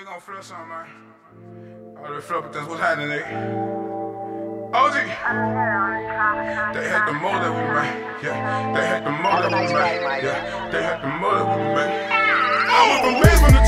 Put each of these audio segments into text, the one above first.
nigga gonna flip something, man. All the flip, that's what's happening, nigga. OG! They had the mold that we made. Yeah, they had the mold that we made. Yeah, they had the mold that we made. I from the trap.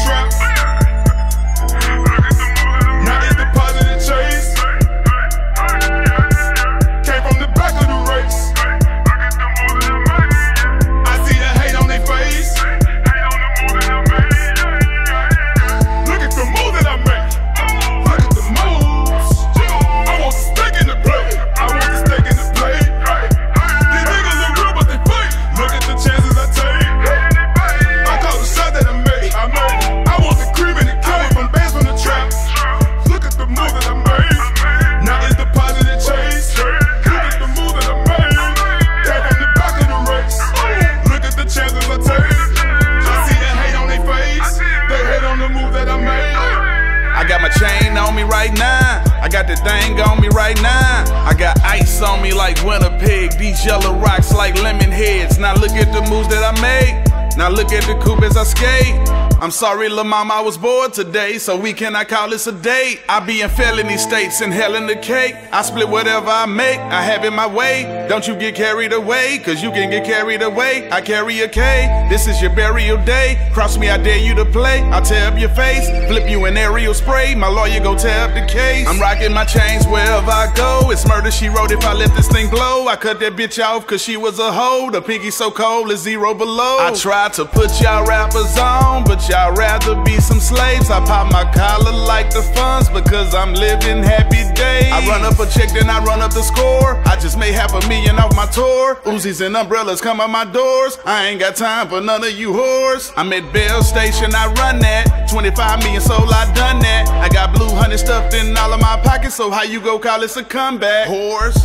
On me right now. I got the thing on me right now. I got ice on me like Winnipeg. These yellow rocks like lemon heads. Now look at the moves that I made. Now look at the coupe as I skate. I'm sorry, La Mama, I was bored today, so we cannot call this a date. I be in felony states and hell in the cake. I split whatever I make, I have it my way. Don't you get carried away, cause you can get carried away. I carry a K, this is your burial day. Cross me, I dare you to play. I'll tear up your face, flip you an aerial spray. My lawyer go tear up the case. I'm rocking my chains wherever I go. It's murder, she wrote if I let this thing blow. I cut that bitch off cause she was a hoe. The pinky so cold, it's zero below. I tried to put y'all rappers on, but y'all rather be some slaves. I pop my collar like the Fonz because I'm living happy days. I run up a check, then I run up the score. I just made half a million off my tour. Uzis and umbrellas come on my doors. I ain't got time for none of you whores. I'm at Bell Station, I run that. 25 million sold, I done that. I got blue honey stuffed in all of my pockets, so how you go call this a comeback? Horse.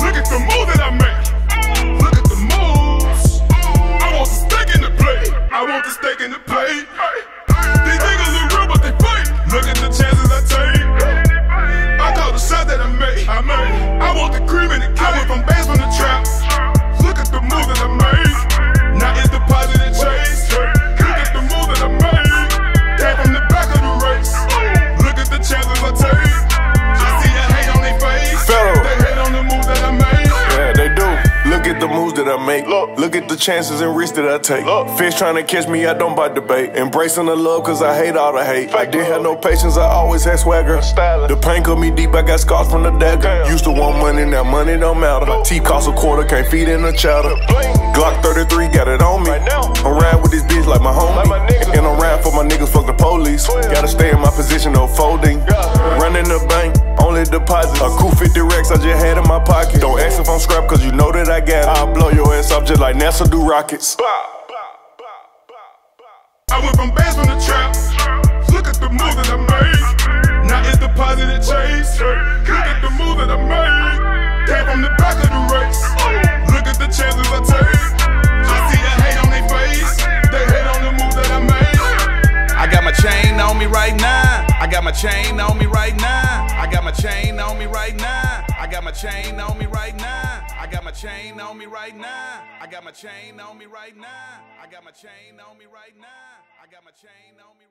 Look at the move make. Look, look at the chances and risks that I take. Look. Fish trying to catch me, I don't buy debate. Embracing the love, cause I hate all the hate. Fake I didn't have no patience, I always had swagger. The pain cut me deep, I got scars from the dagger. Damn. Used to want money, now money don't matter. My tea cost a quarter, can't feed in the chowder. Glock 33, got it on me. Right I'm riding with this bitch like my homie. Like my and I'm riding for my niggas, fuck the police. Gotta stay in my position, no folding. Running the bank only deposit. A cool 50 racks I just had in my pocket. Don't ask if I'm scrap, cause you know that I got it. I'll blow your ass up just like NASA do rockets. I went from bands from the trap. Look at the move that I made. Now it's deposited chase. Look at the move that I made. Came from the back of the race. Look at the chances I take. I see the hate on their face. They hate on the move that I made. I got my chain on me right now. I got my chain on me right now. On me right now. I got my chain on me right now. I got my chain on me right now. I got my chain on me right now. I got my chain on me right now. I got my chain on me